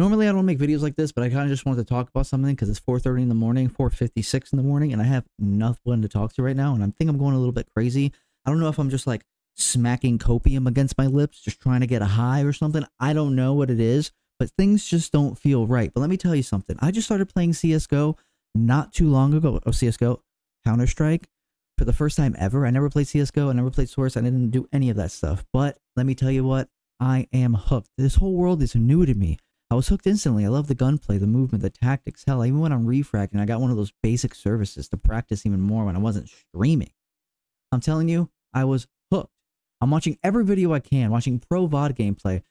Normally I don't make videos like this, but I kind of just wanted to talk about something because it's 4:30 in the morning, 4:56 in the morning, and I have nothing to talk to right now, and I think I'm going a little bit crazy. I don't know if I'm just like smacking copium against my lips, just trying to get a high or something. I don't know what it is, but things just don't feel right. But let me tell you something. I just started playing CS:GO not too long ago. Oh, CS:GO, Counter Strike, for the first time ever. I never played CS:GO. I never played Source. I didn't do any of that stuff. But let me tell you what. I am hooked. This whole world is new to me. I was hooked instantly. I love the gunplay, the movement, the tactics. Hell, I even went on Refrag and I got one of those basic services to practice even more when I wasn't streaming. I'm telling you, I was hooked. I'm watching every video I can, watching pro VOD gameplay.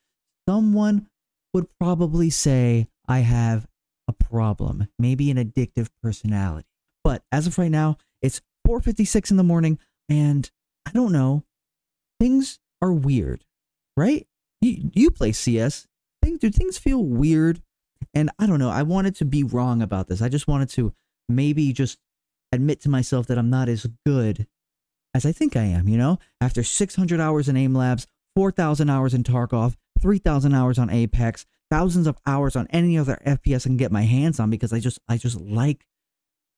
Someone would probably say I have a problem, maybe an addictive personality. But as of right now, it's 4:56 in the morning and I don't know. Things are weird, right? You, you play CS. Things, do things feel weird? And I don't know. I wanted to be wrong about this. I just wanted to maybe just admit to myself that I'm not as good as I think I am, you know? After 600 hours in aim labs, 4,000 hours in Tarkov, 3,000 hours on Apex, thousands of hours on any other FPS I can get my hands on because I just I just like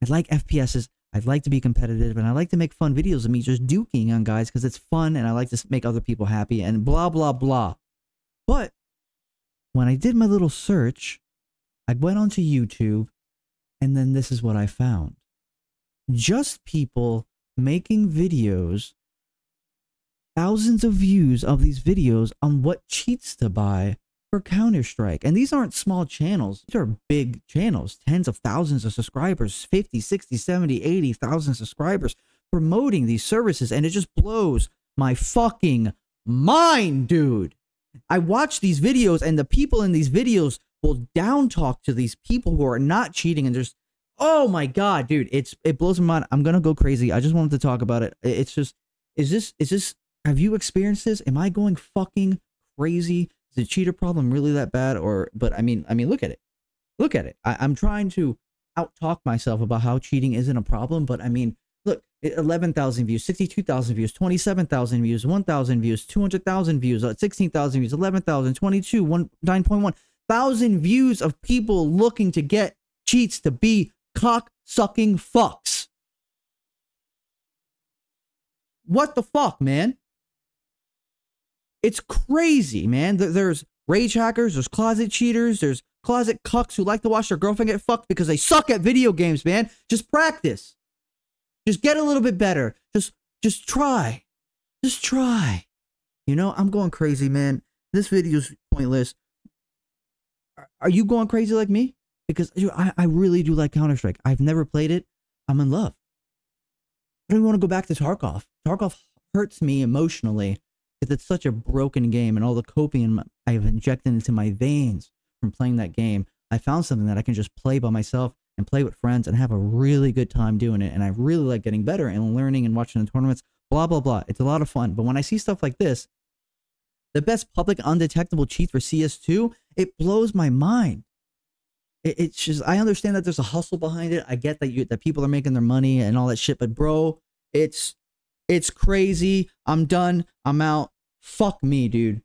I like FPSs. I'd like to be competitive and I like to make fun videos of me just duking on guys because it's fun and I like to make other people happy and blah blah blah. But when I did my little search, I went onto YouTube and then this is what I found. Just people making videos, thousands of views of these videos on what cheats to buy for Counter Strike. And these aren't small channels, these are big channels, tens of thousands of subscribers, 50, 60, 70, 80,000 subscribers promoting these services. And it just blows my fucking mind, dude. I watch these videos and the people in these videos will down talk to these people who are not cheating and there's oh my god dude it's it blows my mind. I'm gonna go crazy. I just wanted to talk about it. It's just is this is this have you experienced this? Am i going fucking crazy? Is the cheater problem really that bad? Or but i mean i mean look at it. Look at it. I, i'm trying to out talk myself about how cheating isn't a problem but i mean look 11,000 views 62,000 views 27,000 views 1,000 views 200,000 views uh, 16,000 views 11,000 22 1 9.1 thousand views of people looking to get cheats to be cock sucking fucks. What the fuck, man? It's crazy, man. There's rage hackers, there's closet cheaters, there's closet cucks who like to watch their girlfriend get fucked because they suck at video games, man. Just practice. Just get a little bit better. Just just try. Just try. You know, I'm going crazy, man. This video's pointless. Are you going crazy like me? because I, I really do like Counter Strike. I've never played it. I'm in love. I don't want to go back to Tarkov. Tarkov hurts me emotionally because it's such a broken game and all the copium I've injected into my veins from playing that game. I found something that I can just play by myself and play with friends and have a really good time doing it. And I really like getting better and learning and watching the tournaments, blah, blah, blah. It's a lot of fun. But when I see stuff like this, the best public undetectable cheat for CS2, it blows my mind it, it's just I understand that there's a hustle behind it. I get that you that people are making their money and all that shit, but bro, it's it's crazy. I'm done. I'm out. Fuck me, dude.